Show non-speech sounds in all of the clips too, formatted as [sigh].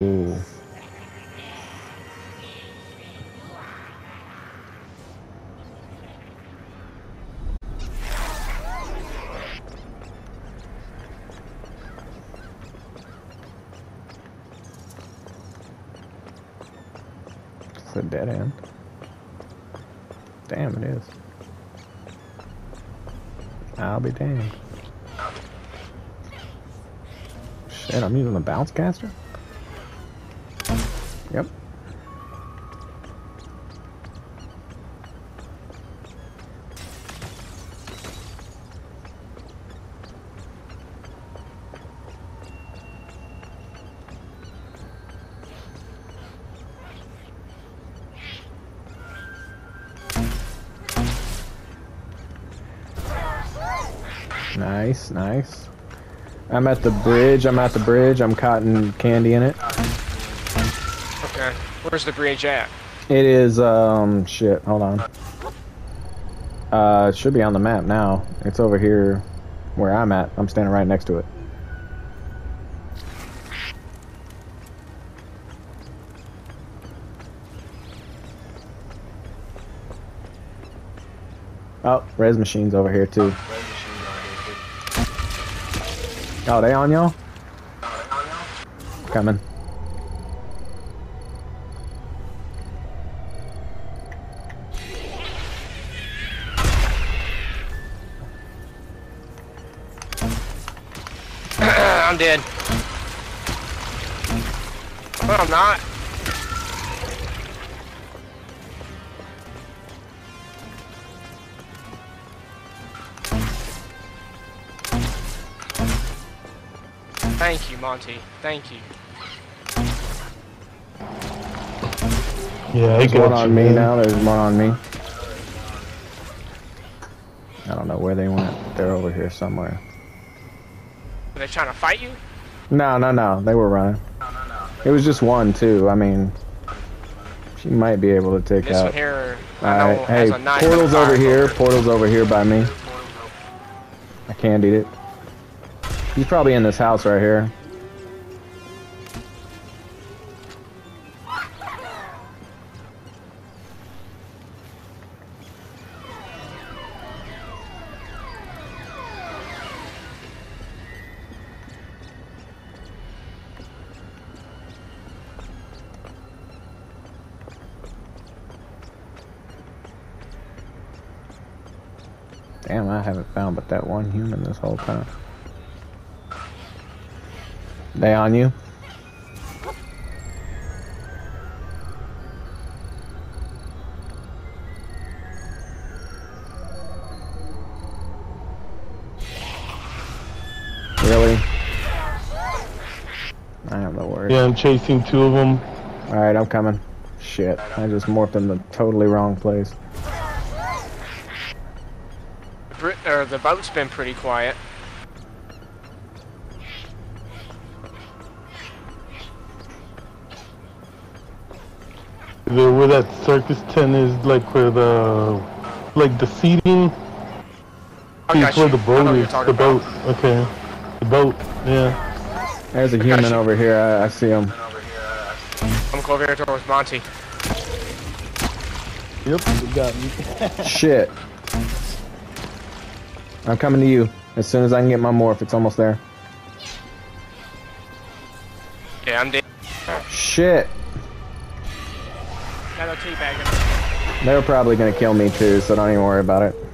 It's a dead end. Damn, it is. I'll be damned. Shit, I'm using the bounce caster? Yep. Nice, nice. I'm at the bridge. I'm at the bridge. I'm cotton candy in it. Okay. Where's the bridge at? It is, um, shit, hold on. Uh, it should be on the map now. It's over here where I'm at. I'm standing right next to it. Oh, res machine's over here too. Oh, they on y'all? Coming. I'm dead. No, I'm not. Thank you, Monty. Thank you. Yeah, I There's got one on me man. now. There's one on me. I don't know where they went. They're over here somewhere. Are they trying to fight you? No, no, no. They were running. It was just one, too. I mean, she might be able to take This out. one here, Alright, hey, portal's over here. motor. Portal's over here by me. I candied it. He's probably in this house right here. Damn, I haven't found but that one human this whole time. They on you? Really? I have no worries. Yeah, I'm chasing two of them. Alright, I'm coming. Shit, I just morphed in the totally wrong place. Br- the boat's been pretty quiet. There where that circus tent is, like where the, like the seating. I See, it's where you. the I know boat you're is. talking The boat. about. Okay. The boat. Yeah. There's a human over here, I, I see him. I'm going over here towards Monty. Yep, you got me. Shit. I'm coming to you. As soon as I can get my morph, it's almost there. Yeah, I'm dead. Shit. Gotta go teabagging. They were probably gonna kill me too, so don't even worry about it.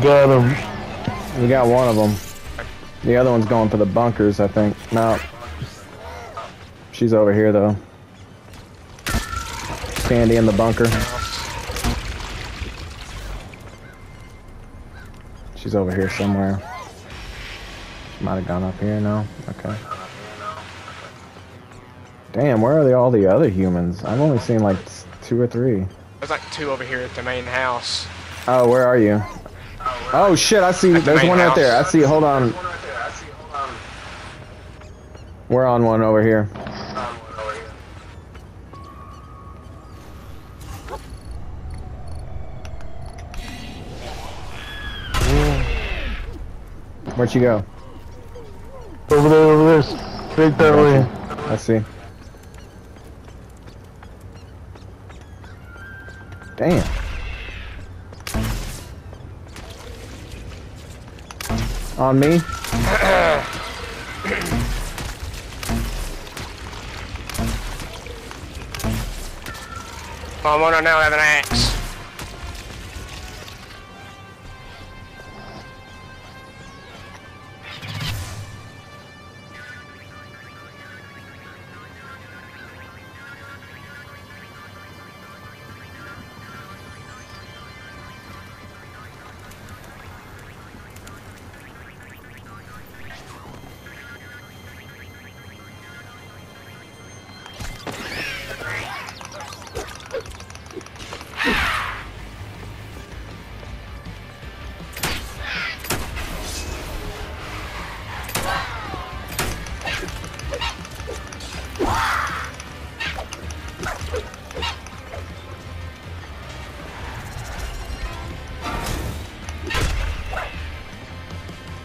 Got him. We got one of them. The other one's going for the bunkers, I think. No. She's over here, though. Sandy in the bunker. She's over here somewhere. She might have gone up here, no? Okay. Damn, where are they, all the other humans? I've only seen like two or three. There's like two over here at the main house. Oh, where are you? Oh shit, I see, there's main one right there. I house. see, hold on. We're on one over here. Where'd you go? Over there, over there. Straight that way. I see. Damn. On me? Oh, one now have an axe.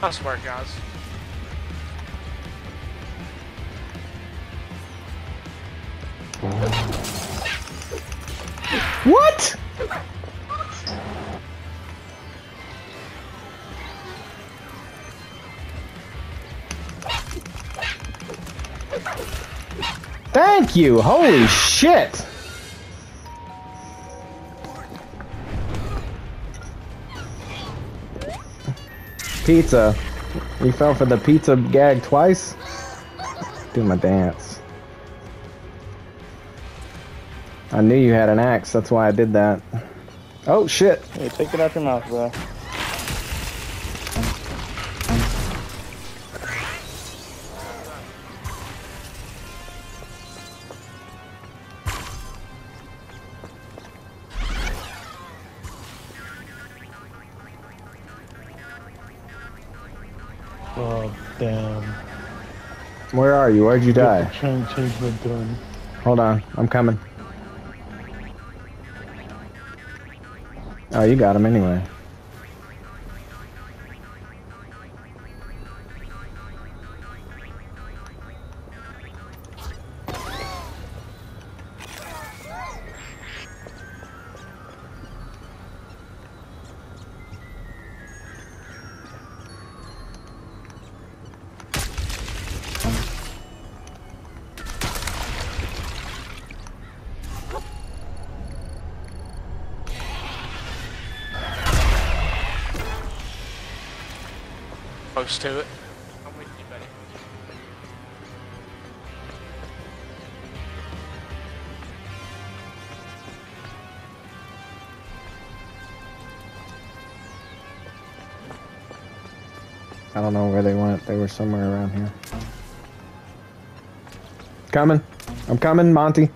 I swear, guys. What? Thank you. Holy shit. Pizza. You fell for the pizza gag twice? Do my dance. I knew you had an axe, that's why I did that. Oh shit. Hey, take it out your mouth, bro. Oh, damn. Where are you? Where'd you die? Try and change my gun. Hold on, I'm coming. Oh, you got him anyway. Close to it. I don't know where they went. They were somewhere around here. Coming. I'm coming, Monty.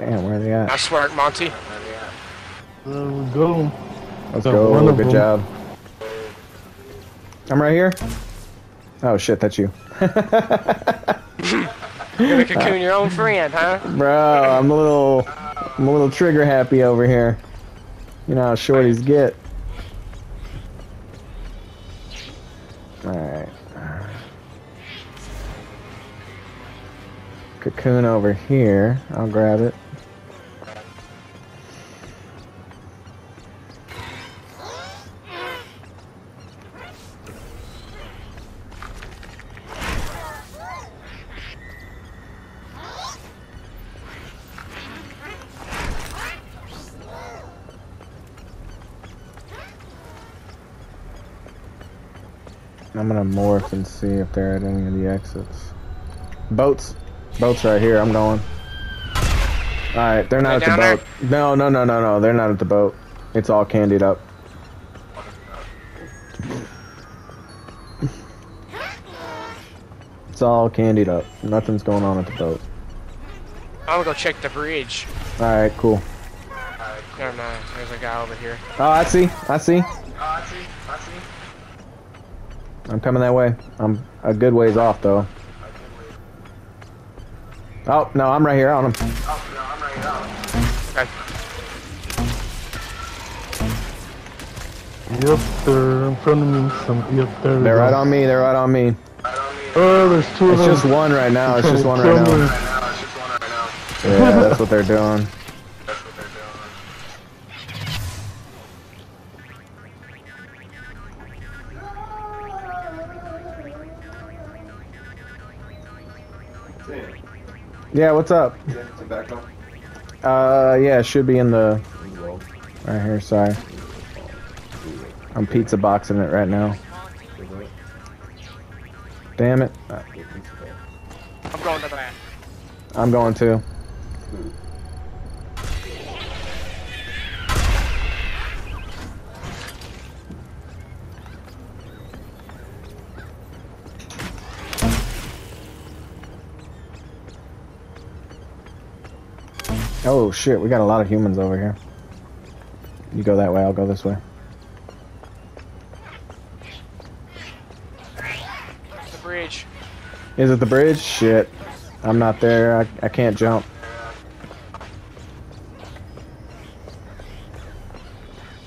Damn, where are they at? Nice work, Monty. There we go. Let's So go. one of Good them- job. I'm right here. Oh shit, that's you. [laughs] You're gonna cocoon your own friend, huh? Bro, I'm a little, I'm a little trigger happy over here. You know how shorties get. All right. Cocoon over here. I'll grab it. I'm gonna morph and see if they're at any of the exits. Boats. Boats right here, I'm going. Alright, they're not They at the down boat. No, no, no, no, no, they're not at the boat. It's all candied up. It's all candied up. Nothing's going on at the boat. I'm gonna go check the bridge. Alright, cool. Never mind. There's a guy over here. Oh, I see. I see. I'm coming that way. I'm a good ways off, though. Oh, no, I'm right here on him. Okay. Yep, they're in front of me. Some, yep, there. They're right on me. They're right on me. Oh, there's two It's of them. It's just one right now. It's just one right now. Yeah, that's what they're doing. Yeah, what's up? Uh, yeah, it should be in the right here. Sorry, I'm pizza boxing it right now. Damn it! I'm going to the back. I'm going to. Oh shit, we got a lot of humans over here. You go that way, I'll go this way. The bridge. Is it the bridge? Shit. I'm not there. I, I can't jump.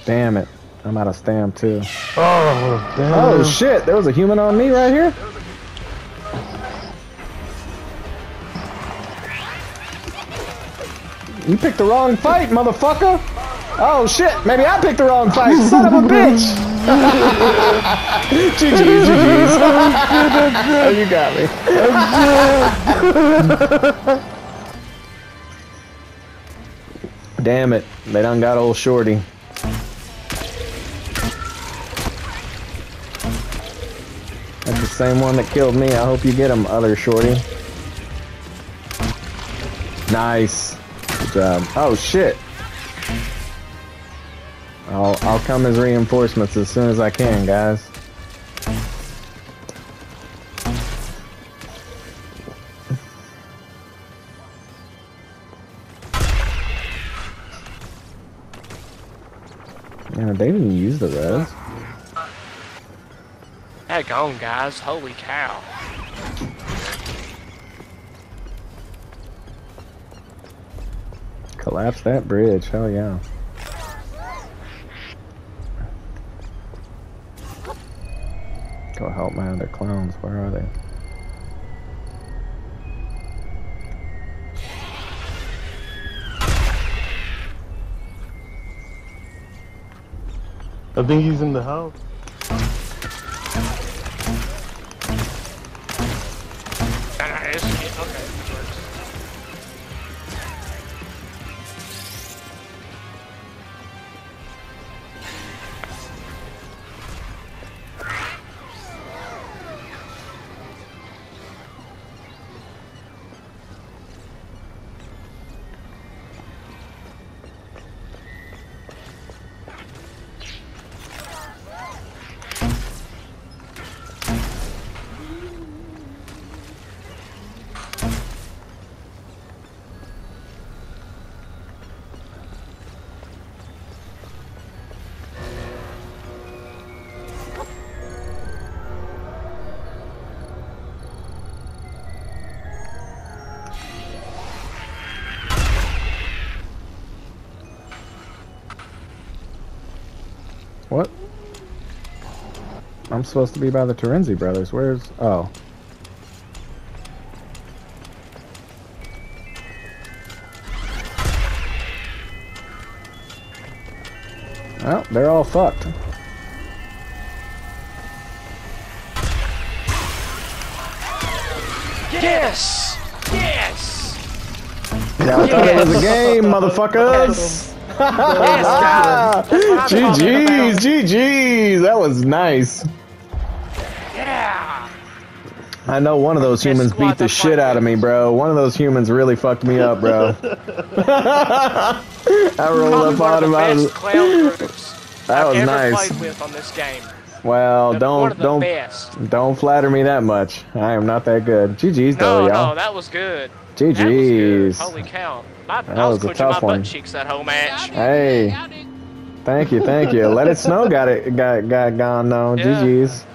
Damn it. I'm out of stam too. Oh, damn. Oh shit, there was a human on me right here? You picked the wrong fight, motherfucker! Oh shit, maybe I picked the wrong fight, son of a bitch! [laughs] GG's, GG's. [laughs] oh, you got me. Damn it, they done got old shorty. That's the same one that killed me. I hope you get him, other shorty. Nice. Job. Um, oh shit. I'll I'll come as reinforcements as soon as I can, guys. Yeah, they didn't use the res. Heck on, guys. Holy cow. Collapse that bridge, hell yeah. Go help my other clowns, where are they? I think he's in the house. Ah, no, no, Okay. I'm supposed to be by the Terenzi brothers. Where's... Oh. Well, they're all fucked. Yes! Yes! Yeah, I thought it was a game, motherfuckers! Yes, guys! [laughs] That's what I'm talking GG's. GG's! That was nice. I know one of those Best humans beat the that shit out of me, bro. One of those humans really fucked me up, bro. [laughs] [laughs] I rolled Probably up on him. I was, best [laughs] that was nice. with on this game. Well, They're don't one of the don't best. don't flatter me that much. I am not that good. GG's No, though, no, y'all. that was good. That was good. GG's. Holy cow! I, That I was, was a clenching my tough butt one. cheeks that whole match. Hey, thank you, thank you. Let it snow. Got it. Got got gone. though. Yeah. GG's.